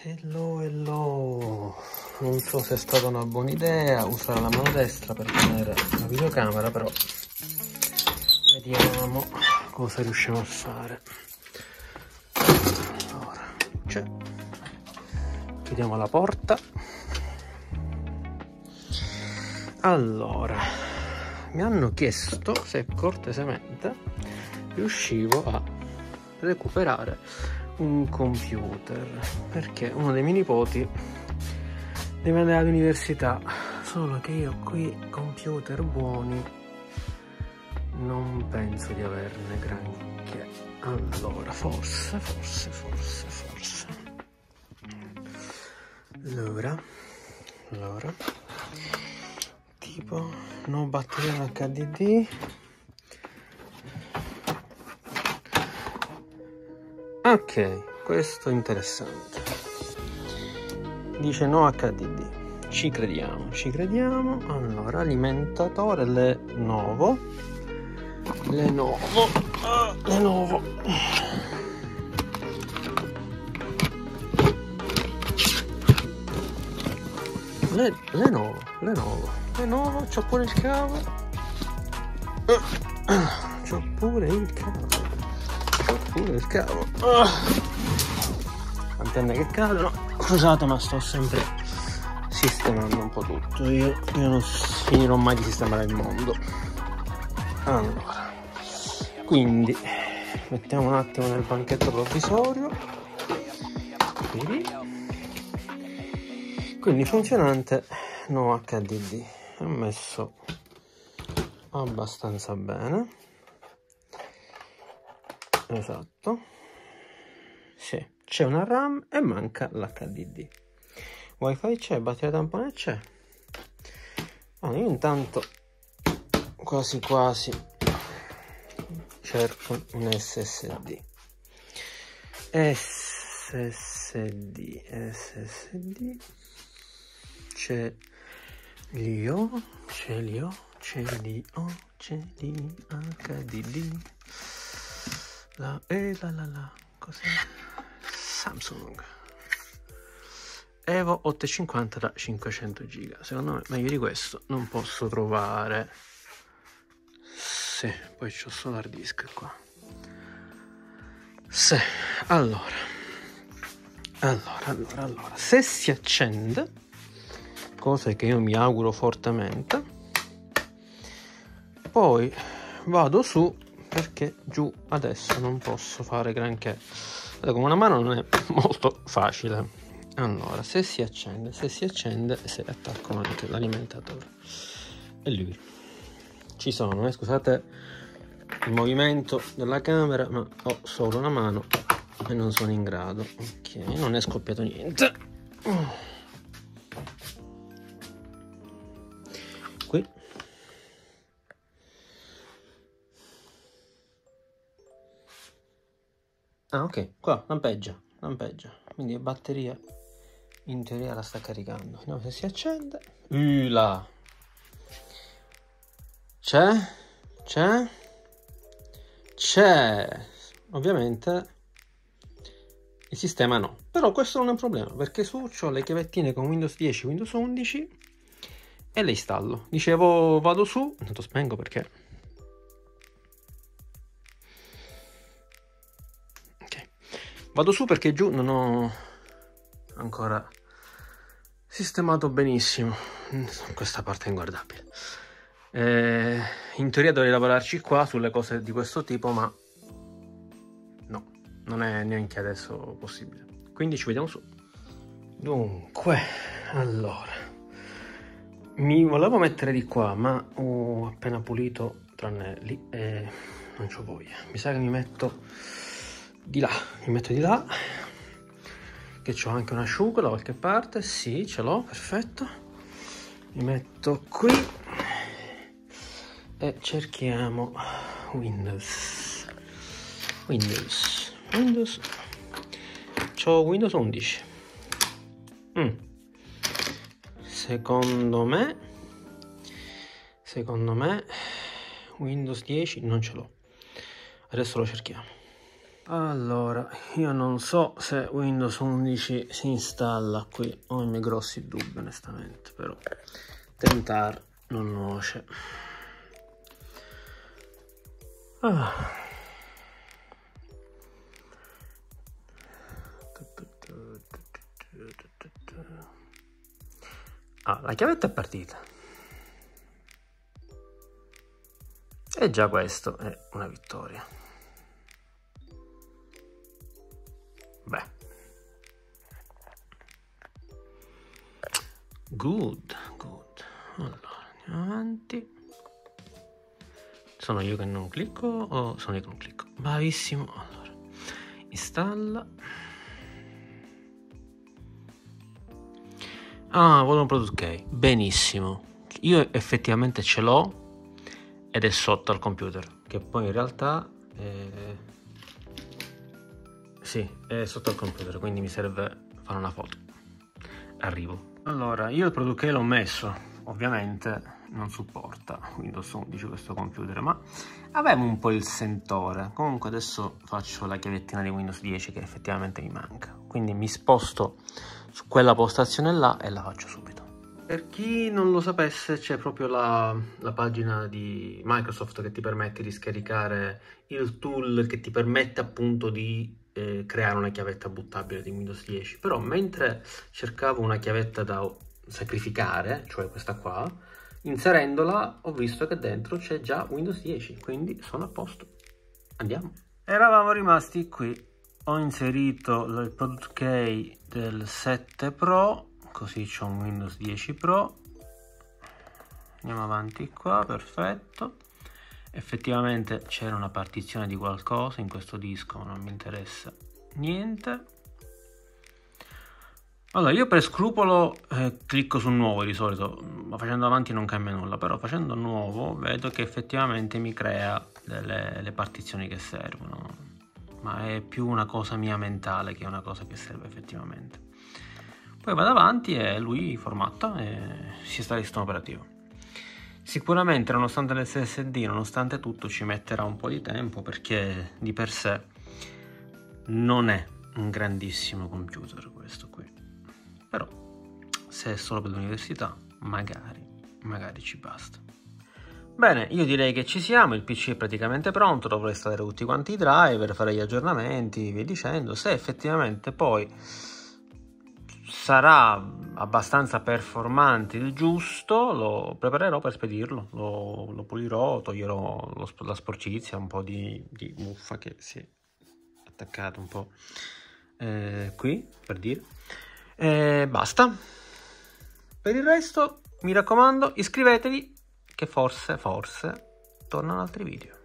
Hello, hello. Non so se è stata una buona idea usare la mano destra per tenere la videocamera, però vediamo cosa riusciamo a fare. Allora, c'è. Chiudiamo la porta. Allora, mi hanno chiesto se cortesemente riuscivo a recuperare un computer perché uno dei miei nipoti deve andare all'università. Solo che io qui computer buoni non penso di averne granché. Allora forse forse forse forse. Allora allora tipo no batteria HDD ok questo è interessante. Dice no HDD ci crediamo ci crediamo. Allora alimentatore Lenovo Lenovo ah, Lenovo Le, Lenovo Lenovo Lenovo c'ho pure il cavo. C'ho pure il cavo pure il cavo. Oh. antenne che cadono. Scusate ma sto sempre sistemando un po' tutto. Io, io non finirò mai di sistemare il mondo. Allora. Quindi mettiamo un attimo nel banchetto provvisorio. Quindi funzionante no HDD è messo abbastanza bene esatto. Sì, c'è una RAM e manca l'HDD. Wifi c'è, batteria tampone c'è. Allora, io intanto quasi quasi cerco un SSD SSD SSD ce li ho ce li ho ce li ho ce li HDD la e la la la. Cos'è? Samsung. Evo 850 da 500 giga. Secondo me meglio di questo non posso trovare. Sì poi c'ho solo hard disk qua. Sì allora. Allora allora allora. Se si accende cosa che io mi auguro fortemente poi vado su perché giù adesso non posso fare granché. Con una mano non è molto facile. Allora se si accende se si accende se attacco anche l'alimentatore. E lui. Ci sono eh? scusate il movimento della camera ma ho solo una mano e non sono in grado. Ok non è scoppiato niente Ah, ok, qua lampeggia, lampeggia. Quindi la batteria in teoria la sta caricando. Vediamo se si accende. Là. C'è? C'è? C'è. Ovviamente il sistema no. Però questo non è un problema perché su ho le chiavettine con Windows 10 Windows 11 e le installo. Dicevo vado su, intanto spengo perché Vado su perché giù non ho ancora sistemato benissimo. Questa parte è inguardabile. Eh, in teoria dovrei lavorarci qua sulle cose di questo tipo, ma no, non è neanche adesso possibile. Quindi ci vediamo su. Dunque, allora, mi volevo mettere di qua, ma ho appena pulito, tranne lì, e non c'ho voglia. Mi sa che mi metto di là mi metto di là che ho anche un asciugo da qualche parte sì ce l'ho perfetto. Mi metto qui e cerchiamo Windows. Windows. Windows. C'ho Windows 11 mm. secondo me secondo me Windows 10 non ce l'ho. Adesso lo cerchiamo Allora, io non so se Windows 11 si installa qui, ho i miei grossi dubbi onestamente, però tentare non nuoce. Ah. ah, la chiavetta è partita. E già questo è una vittoria. Good, good. Allora, andiamo avanti. Sono io che non clicco o sono io che non clicco? Bravissimo. Allora, installa. Ah, volevo un product key. Benissimo. Io effettivamente ce l'ho ed è sotto al computer, che poi in realtà... Eh sì, è sotto il computer, quindi mi serve fare una foto. Arrivo. Allora, io il product key l'ho messo, ovviamente non supporta Windows 11 questo computer, ma avevo un po' il sentore. Comunque adesso faccio la chiavettina di Windows 10 che effettivamente mi manca. Quindi mi sposto su quella postazione là e la faccio subito. Per chi non lo sapesse c'è proprio la, la, pagina di Microsoft che ti permette di scaricare il tool che ti permette appunto di eh, creare una chiavetta buttabile di Windows 10 però mentre cercavo una chiavetta da sacrificare cioè questa qua inserendola ho visto che dentro c'è già Windows 10 quindi sono a posto. Andiamo. Eravamo rimasti qui. Ho inserito il product key del 7 Pro così c'è un Windows 10 Pro. Andiamo avanti qua perfetto effettivamente c'era una partizione di qualcosa in questo disco ma non mi interessa niente. Allora io per scrupolo eh, clicco su nuovo di solito ma facendo avanti non cambia nulla però facendo nuovo vedo che effettivamente mi crea delle, le partizioni che servono ma è più una cosa mia mentale che una cosa che serve effettivamente. Poi vado avanti e lui formatta e si sta sistema operativo Sicuramente nonostante l'SSD, nonostante tutto ci metterà un po' di tempo perché di per sé non è un grandissimo computer questo qui. Però se è solo per l'università, magari, magari ci basta. Bene, io direi che ci siamo, il PC è praticamente pronto, dovrò installare tutti quanti i driver, fare gli aggiornamenti, via dicendo. Se effettivamente poi sarà abbastanza performante il giusto, lo preparerò per spedirlo, lo, lo pulirò, toglierò lo, la sporcizia, un po' di, di, muffa che si è attaccata un po' eh, qui, per dire. E basta. Per il resto, mi raccomando, iscrivetevi che forse, forse, tornano altri video.